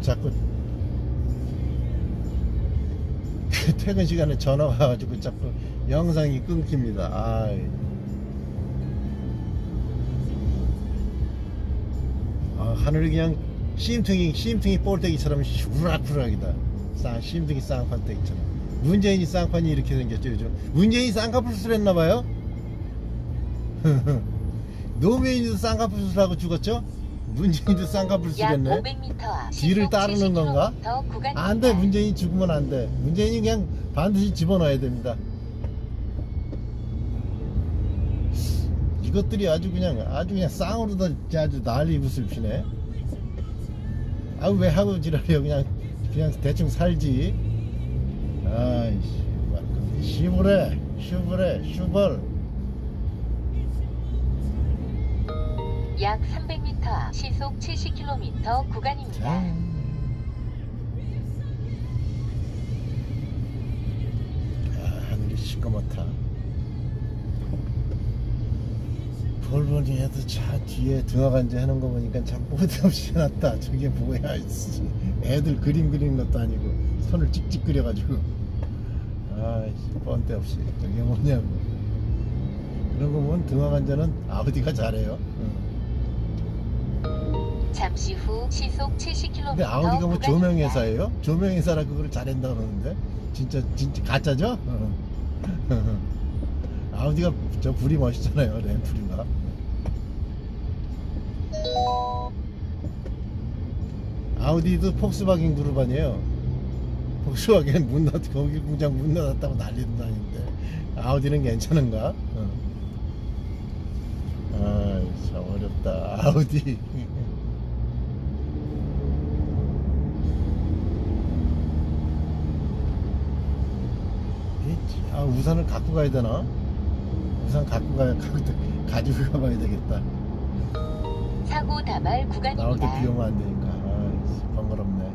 그럼 자꾸 퇴근 시간에 전화가 와가지고 자꾸 영상이 끊깁니다. 아이. 아, 하늘이 그냥 쉼퉁이 쉼퉁이 볼때기처럼 우락부락이다. 쌍 쉼퉁이 쌍판때기처럼. 문재인이 쌍판이 이렇게 생겼죠 요즘. 문재인이 쌍꺼풀 수술했나봐요. 노무현이도 쌍꺼풀 수술하고 죽었죠? 문재인도 쌍꺼풀 약 수술했네. 500m 앞 뒤를 따르는 건가? 70km 구간입니다. 안 돼, 문재인이 죽으면 안 돼. 문재인이 그냥 반드시 집어넣어야 됩니다. 이것들이 아주 그냥, 아주 그냥 쌍으로도 아주 난리 웃을 피네. 아, 왜 하고 지랄해요. 그냥, 그냥 대충 살지. 아이씨, 시부레, 슈브레, 슈벌. 약 300m 앞 시속 70km 구간입니다. 자. 아, 하늘이 시꺼멓다. 볼보니 해도 차 뒤에 등하간지 하는 거 보니까 참 못없이 해놨다. 저게 뭐야. 씨. 애들 그림 그리는 것도 아니고 손을 찍찍 그려가지고. 아이씨, 뻔데 없이. 저게 뭐냐고. 그런 거 보면 등하간자는 아우디가 잘해요. 응. 잠시 후 시속 70km 근데 아우디가 뭐 조명회사예요? 조명회사라 그걸 잘한다 그러는데 진짜 진짜 가짜죠? 어. 아우디가 저 불이 멋있잖아요 램프리가 아우디도 폭스바겐 그룹 아니에요 폭스바겐 문 닫, 거기 공장 문 닫았다고 난리도 아닌데 아우디는 괜찮은가? 어. 아참 어렵다 아우디 아 우산을 갖고 가야 되나? 우산 갖고 가야 가지고 가봐야 되겠다. 사고 다발 나올 때 구간입니다. 비 오면 안 되니까. 아이씨, 번거롭네.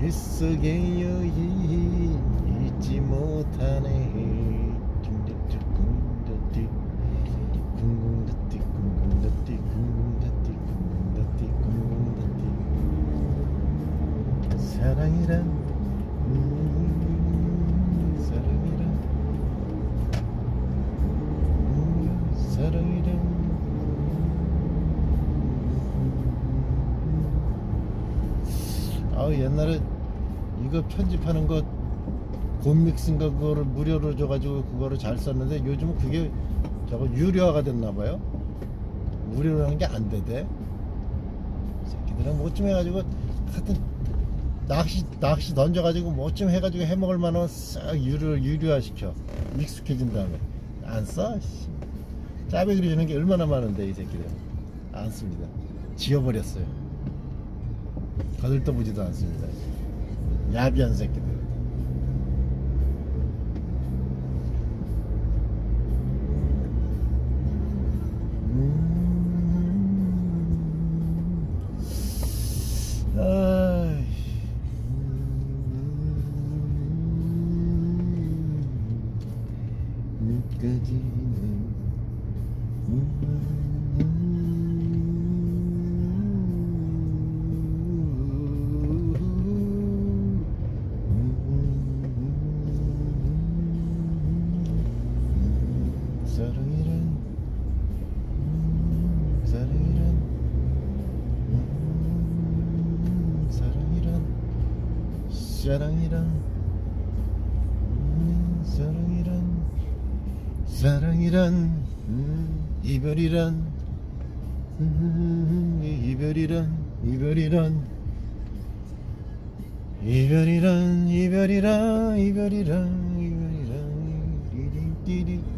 일석의 아 옛날에 이거 편집하는 거 곰믹스인가 그거를 무료로 줘가지고 그거를 잘 썼는데 요즘은 그게 저거 유료화가 됐나봐요. 무료로 하는 게 안 되대. 새끼들은 뭐 좀 해가지고 하여튼 낚시 낚시 던져가지고 뭐 좀 해가지고 해먹을 만하면 싹 유료 유료화 시켜. 익숙해진 다음에. 안 써? 씨. 짜배기를 주는 게 얼마나 많은데 이 새끼들. 안 씁니다. 지워버렸어요 거들떠보지도 않습니다. 야비한 새끼들 사랑이란 음, 사랑이란 사랑이란 음, 이별이란 음, 이별이란 이별이란 이별이란 이별이란 이별이란 이별이란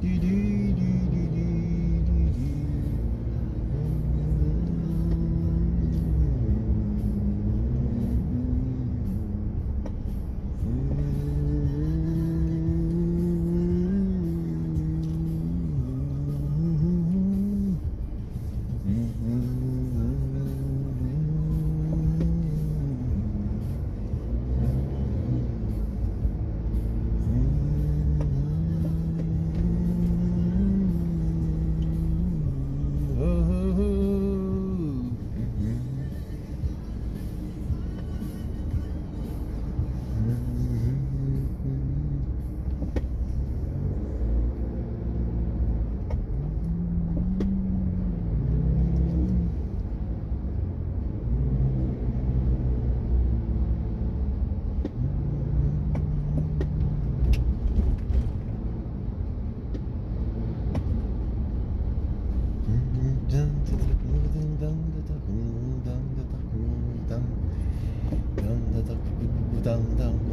다발 Down, down.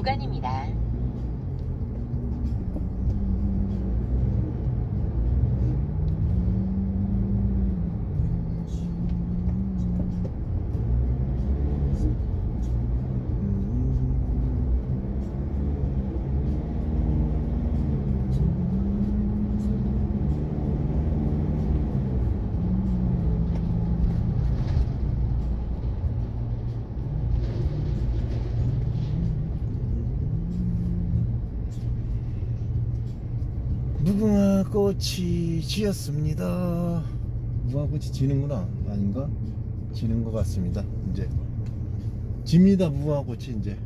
구간입니다. 무궁화 꽃이 지었습니다. 무궁화 꽃이 지는구나 아닌가? 지는 것 같습니다. 이제 집니다 무궁화 꽃이 이제.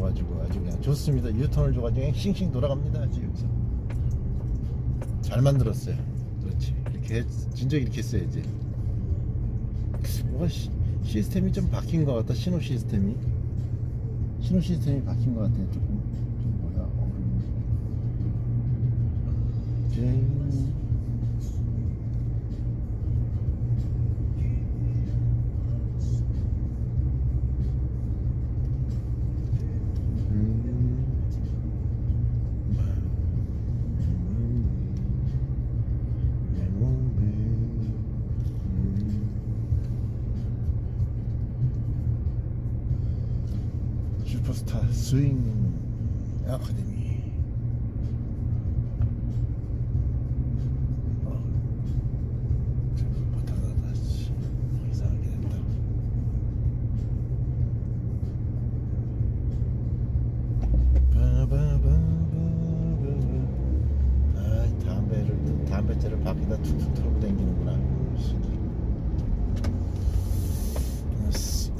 줘가지고 아주 그냥 좋습니다. 유턴을 줘가지고 그냥 싱싱 돌아갑니다. 아주 여기서 잘 만들었어요. 그렇지 이렇게 했- 진짜 이렇게 써야지. 뭐가 시, 시스템이 좀 바뀐 것 같다. 신호 시스템이 신호 시스템이 바뀐 것 같아. 조금 좀 뭐야 어, 저거 못하다 씨 이상하게 됐다 바바바바바. 아이 담배를 담배째를 밖에다 툭툭 털고 다니는구나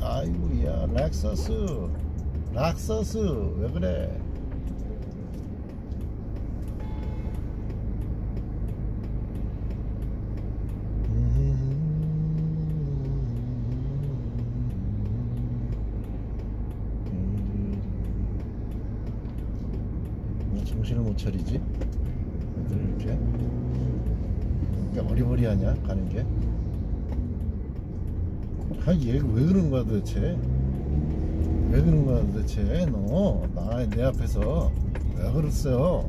아이고야 렉서스 락서스 왜 그래 왜 정신을 못 차리지? 왜 이렇게 이렇게 어리버리하냐 가는 게? 아 얘가 왜 그런 거야 도대체? 왜 그런 거야 도대체? 너나내 앞에서. 왜 그랬어요?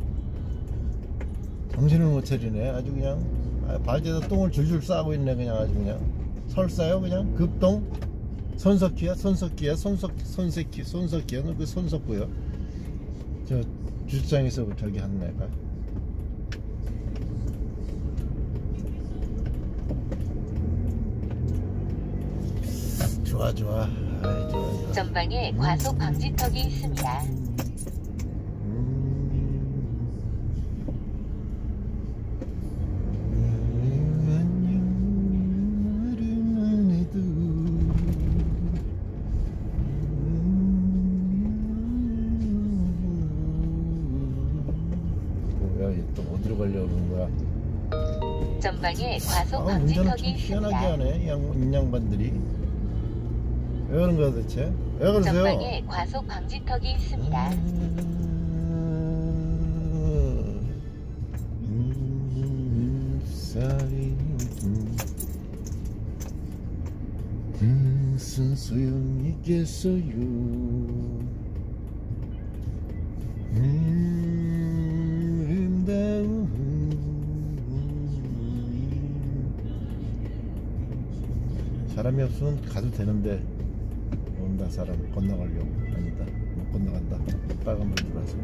정신을 못 차리네 아주 그냥. 아, 발대에다 똥을 줄줄 싸고 있네 그냥 아주 그냥. 설사요 그냥? 급똥 손석기야? 손석기야? 손석 손석기 손석기야? 너그 손석구요? 저 주차장에서 저기 한 애가. 좋아 좋아 전방에 과속 방지턱이 있습니다. 전방에 과속 방지턱이 있습니다. 하게 하네 양, 양반들이. 왜 그런 거야 도대체? 왜 그러세요? 전방에 과속 방지턱이 있습니다. 무슨 소용 있겠어요 아름다운 사람이 없으면 가도 되는데 온다 사람 건너가려고 아니다 못 건너간다. 빨간 불 들어와서.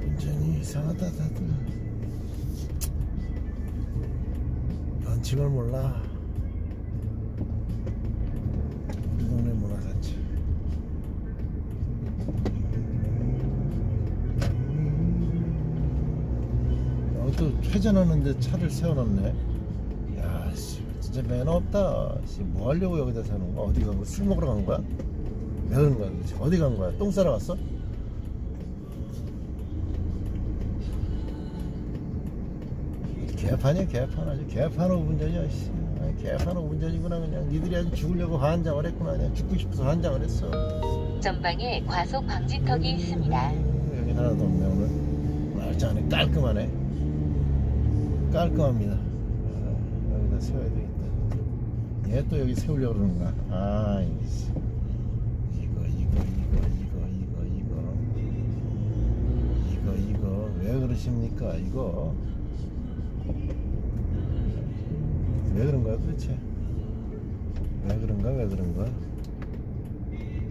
운전이 이상하다 다들. 원칙을 몰라. 이 동네 문화산책 여기 또 회전하는데 차를 세워놨네 진짜 매너 없다. 씨, 뭐 하려고 여기다 사는 거야? 어디 간 거야? 술 먹으러 간 거야? 왜 그런 거야? 도대체? 어디 간 거야? 똥 싸러 갔어? 개판이야, 개판. 아주 개판 운전이야, 씨. 아니, 개판 운전이구나, 그냥. 니들이 아주 죽으려고 환장을 했구나. 그냥 죽고 싶어서 환장을 했어. 전방에 과속 방지턱이 있습니다. 음, 여기 하나도 없네, 오늘. 말짱하네. 깔끔하네. 깔끔합니다. 아, 여기다 세워야 되겠다. 얘 또 여기 세우려고 그러는가? 아. 이거, 이거, 이거, 이거, 이거, 이거. 이거, 이거. 왜 그러십니까? 이거. 왜 그런 거야, 도대체? 왜 그런가, 왜 그런 거야?